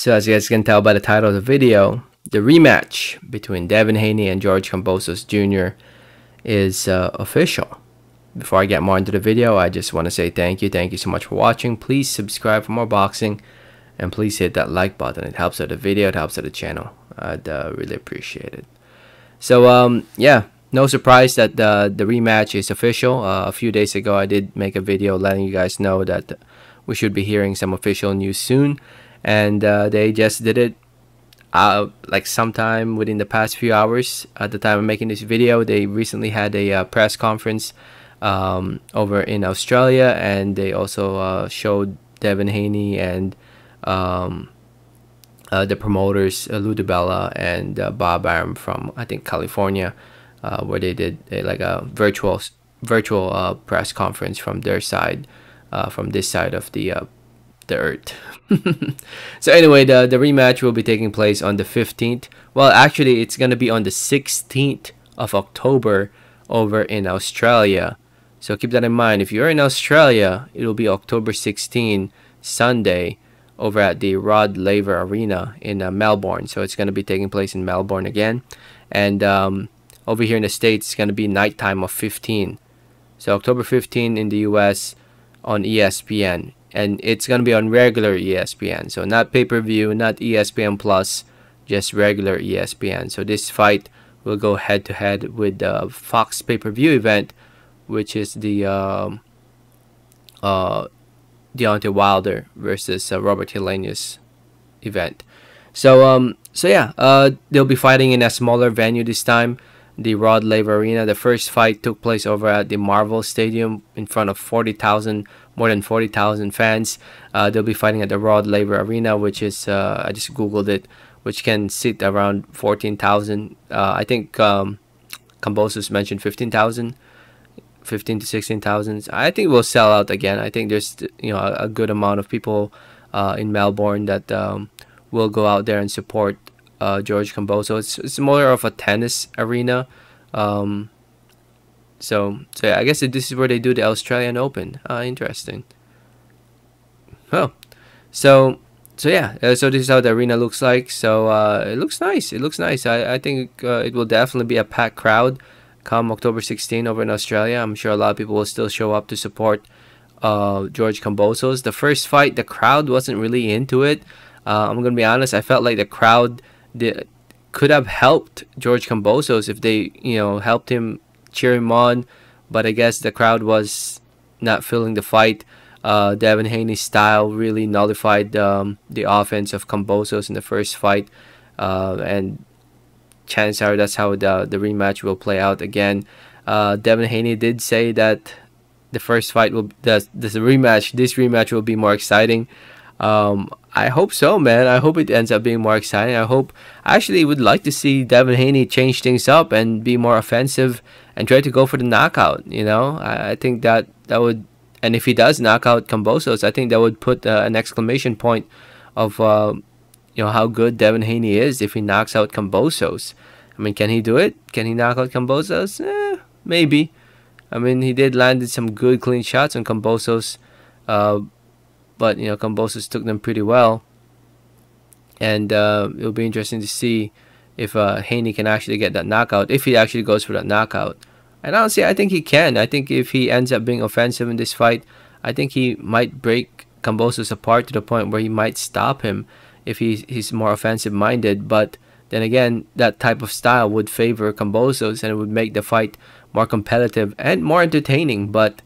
So as you guys can tell by the title of the video, the rematch between Devin Haney and George Kambosos Jr. is uh, official. Before I get more into the video, I just want to say thank you. Thank you so much for watching. Please subscribe for more boxing and please hit that like button. It helps out the video, it helps out the channel. I'd uh, really appreciate it. So um, yeah, no surprise that the, the rematch is official. Uh, a few days ago, I did make a video letting you guys know that we should be hearing some official news soon. And uh, they just did it uh, like sometime within the past few hours. At the time of making this video, they recently had a uh, press conference um, over in Australia, and they also uh, showed Devin Haney and um, uh, the promoters uh, Lou DiBella and uh, Bob Arum from I think California, where they did a, like a virtual virtual press conference from their side, from this side of the the earth. so anyway, the the rematch will be taking place on the 15th. Well, actually, it's gonna be on the 16th of October over in Australia. So keep that in mind. If you're in Australia, it will be October 16, Sunday over at the Rod Laver Arena in uh, Melbourne. So it's going to be taking place in Melbourne again. And um, over here in the States, it's going to be nighttime of 15. So October 15 in the US on ESPN. And it's going to be on regular ESPN. So not pay-per-view, not ESPN Plus, just regular ESPN. So this fight will go head-to-head -head with the Fox pay-per-view event, which is the... Uh, uh, Deontay Wilder versus uh, Robert Helenius event. So um so yeah, uh they'll be fighting in a smaller venue this time, the Rod Laver Arena. The first fight took place over at the Marvel Stadium in front of 40,000 more than 40,000 fans. Uh, they'll be fighting at the Rod Laver Arena, which is uh, I just googled it, which can sit around 14,000. Uh, I think um, Kambosos mentioned 15,000 fifteen to sixteen thousands. I think we'll sell out again. I think there's you know a, a good amount of people uh, in Melbourne that um, will go out there and support uh, George Kambosos. It's it's more of a tennis arena. Um, so so yeah, I guess this is where they do the Australian Open. Uh, interesting. Oh, so so yeah, uh, so this is how the arena looks like. So uh, it looks nice. It looks nice. I I think uh, it will definitely be a packed crowd come October 16 over in Australia. I'm sure a lot of people will still show up to support uh, George Kambosos. The first fight, the crowd wasn't really into it. Uh, I'm gonna be honest. I felt like the crowd could have helped George Kambosos if they, you know, helped him cheer him on. But I guess the crowd was not feeling the fight. Uh, Devin Haney's style really nullified um, the offense of Kambosos in the first fight, uh, and chances are that's how the the rematch will play out again. Uh, Devin Haney did say that the first fight will the this rematch this rematch will be more exciting. Um, I hope so, man. I hope it ends up being more exciting. I hope I actually would like to see Devin Haney change things up and be more offensive and try to go for the knockout. You know, I, I think that that would, and if he does knock out Kambosos, I think that would put uh, an exclamation point of uh, you know how good Devin Haney is if he knocks out Kambosos. I mean, can he do it? Can he knock out Kambosos? Eh, maybe. I mean, he did landed some good clean shots on Kambosos, uh, but you know Kambosos took them pretty well, and uh, it'll be interesting to see if uh, Haney can actually get that knockout. If he actually goes for that knockout, and honestly, I think he can. I think if he ends up being offensive in this fight, I think he might break Kambosos apart to the point where he might stop him if he's, he's more offensive minded. But then again, that type of style would favor Kambosos and it would make the fight more competitive and more entertaining. But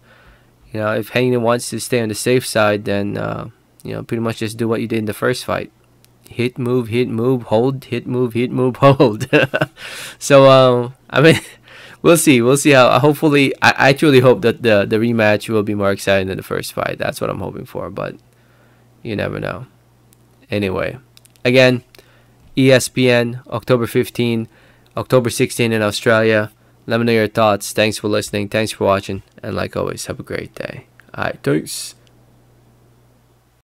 you know, if Haney wants to stay on the safe side, then uh, you know, pretty much just do what you did in the first fight: hit, move, hit, move, hold, hit, move, hit, move, hold. so, um, I mean. we'll see. We'll see how. Hopefully, I, I truly hope that the the rematch will be more exciting than the first fight. That's what I'm hoping for. But you never know. Anyway, again, ESPN, October 15, October 16 in Australia. Let me know your thoughts. Thanks for listening. Thanks for watching. And like always, have a great day. Alright, thanks.